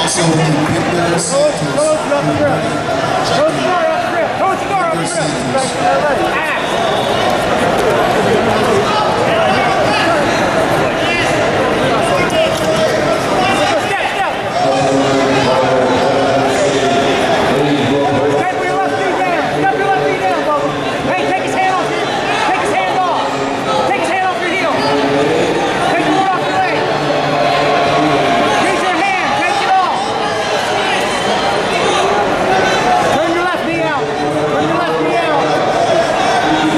Also, Victor Santos. Close the grip. The door off the grip. The door off the grip. Ah. Step, step. Step your left knee down. Step your left knee down, Bubba. Hey, take his hand off. Take his hand off. Take his hand off your heel. Take the one off your leg. Use your hand. Take it off. Turn your left knee out. Turn your left knee out.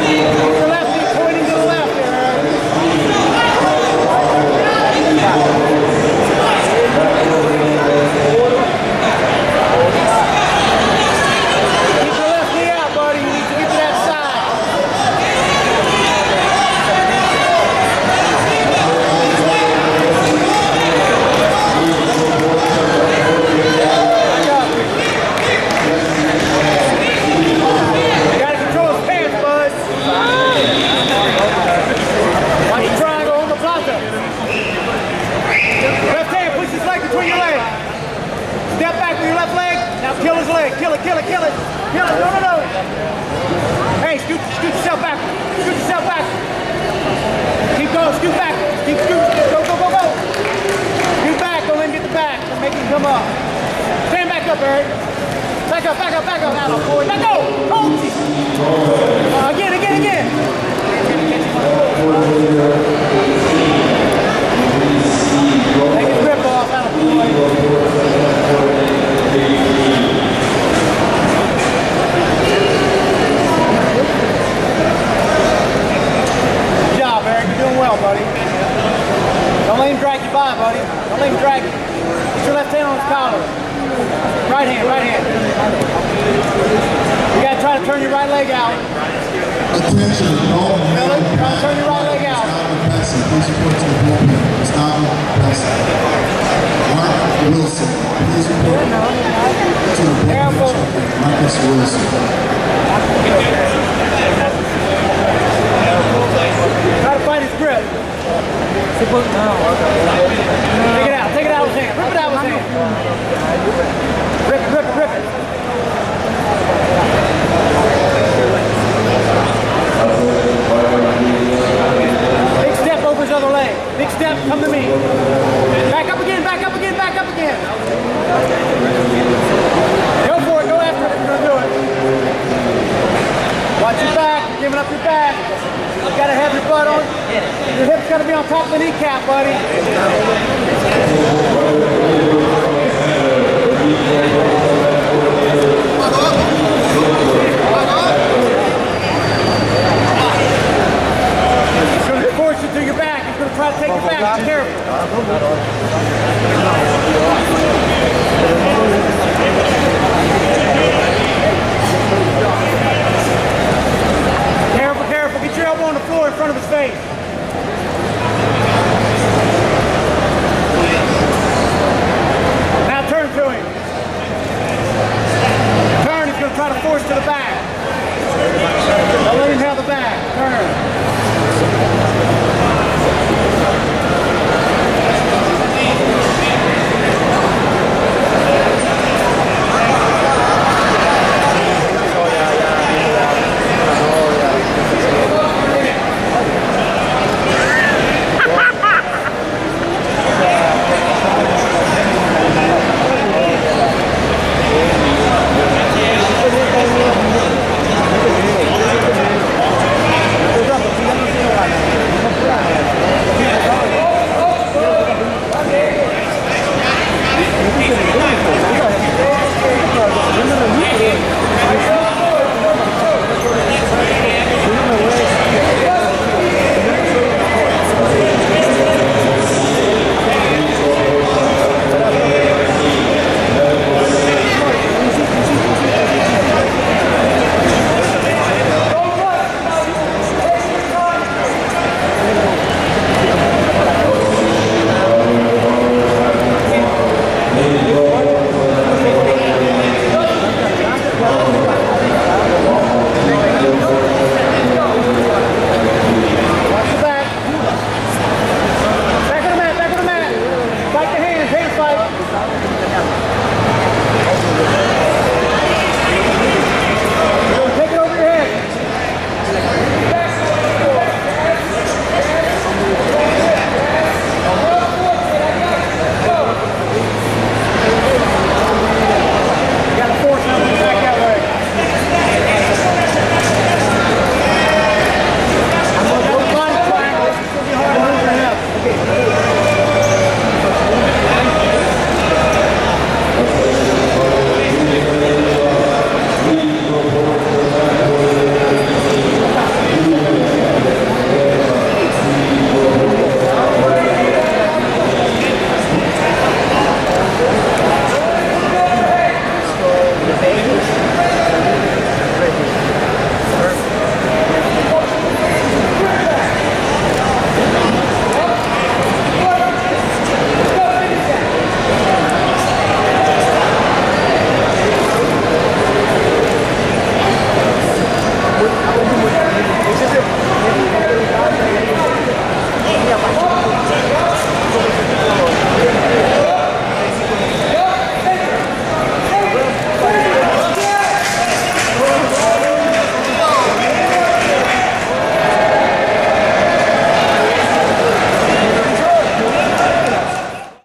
Keep your left knee pointing to the left there, Eric. Keep your left knee out, buddy. You need to get to that side. Back up. You gotta control his pants, bud. Watch the triangle on the plaza. Left hand, push his leg between your legs. Step back with your left leg. Now kill his leg. Kill it, kill it, kill it. Kill it. No, no, no. Hey, scoot, scoot yourself back. Scoot yourself back. Keep going. Scoot back. Keep scoot. Go, go, go, go. Scoot back. Don't let him get the back. Don't make him come up. Stand back up, Back up, back up, back up. Out. Let go. Coach. Uh, again, again, again. Take his grip off. Out boy. Doing well, buddy. Don't let him drag you by, buddy. Don't let him drag you. Put your left hand on his collar. Right hand, right hand. You gotta try to turn your right leg out. Attention, no Miller, try to turn your right leg out. Gustavo Pesci, please report to the bullpen. Gustavo Pesci. Mark Wilson, please report to the bullpen. Marcus Wilson. Try to find his grip. Take it out. Take it out of his hand. Rip it out of his hand. Rip it, rip it, rip it. Big step over his other leg. Big step, come to me. Back up again, back up again, back up again. Go for it, go after it if you're gonna do it. Watch your back, you're giving up your back. You gotta have your butt on. Your hips gotta be on top of the kneecap, buddy.